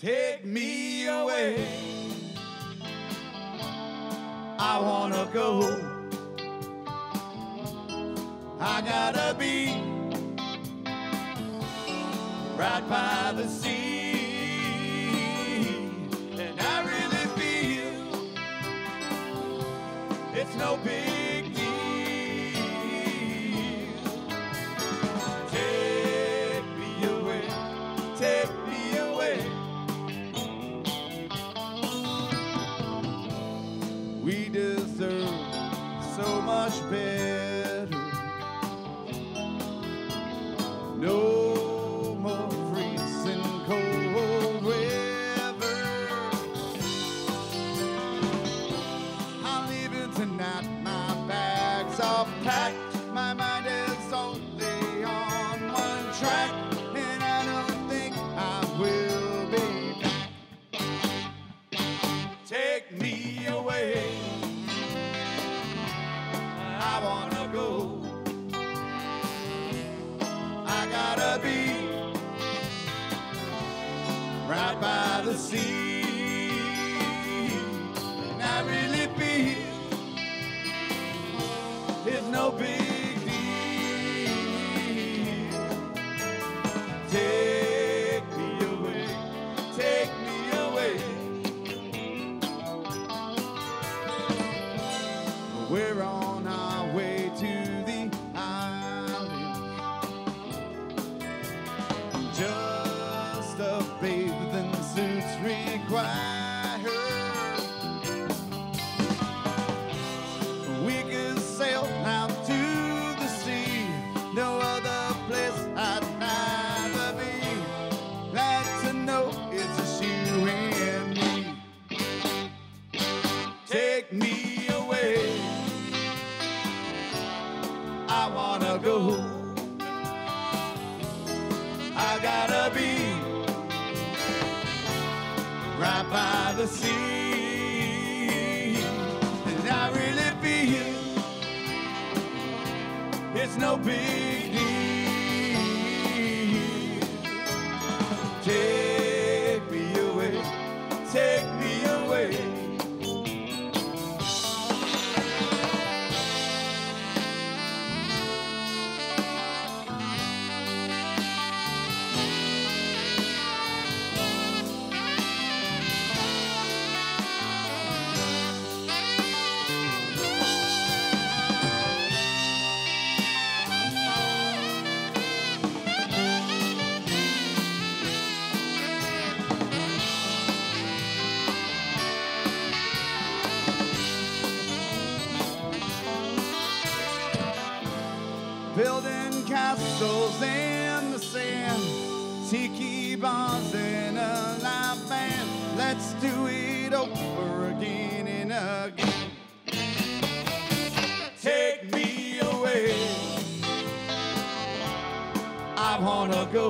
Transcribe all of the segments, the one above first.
Take me away. I wanna go. I gotta be right by the sea. Me away. I wanna go. I gotta be right by the sea. On our way to the island. Just a bathing suit's required. We could sail out to the sea. No other place I'd rather be. Glad to know it's just you and me. Take me go. I gotta be right by the sea. And I really feel it's no big building castles in the sand, tiki bars in a live band. Let's do it over again and again. Take me away. I wanna go.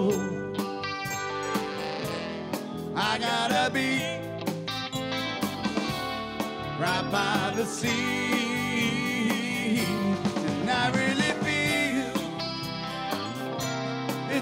I gotta be right by the sea.